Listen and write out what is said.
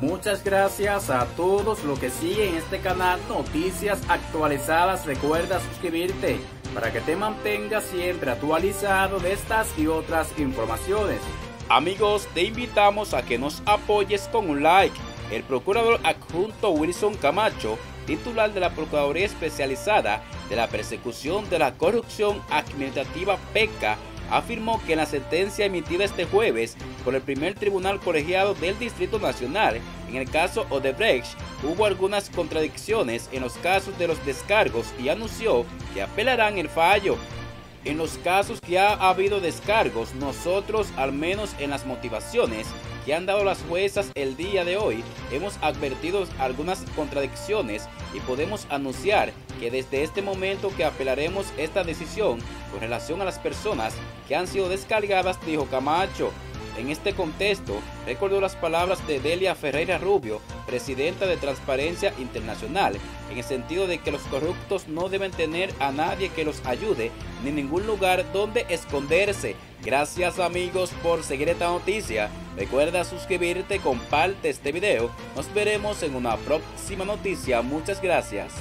Muchas gracias a todos los que siguen este canal Noticias Actualizadas. Recuerda suscribirte para que te mantengas siempre actualizado de estas y otras informaciones. Amigos, te invitamos a que nos apoyes con un like. El procurador adjunto Wilson Camacho, titular de la Procuraduría Especializada de la Persecución de la Corrupción Administrativa PECA, afirmó que en la sentencia emitida este jueves por el primer tribunal colegiado del Distrito Nacional, en el caso Odebrecht, hubo algunas contradicciones en los casos de los descargos y anunció que apelarán el fallo. En los casos que ha habido descargos, nosotros, al menos en las motivaciones que han dado las juezas el día de hoy, hemos advertido algunas contradicciones y podemos anunciar que desde este momento que apelaremos esta decisión con relación a las personas que han sido descargadas, dijo Camacho. En este contexto, recordó las palabras de Delia Ferreira Rubio, presidenta de Transparencia Internacional, en el sentido de que los corruptos no deben tener a nadie que los ayude ni ningún lugar donde esconderse. Gracias amigos por seguir esta noticia. Recuerda suscribirte, comparte este video. Nos veremos en una próxima noticia. Muchas gracias.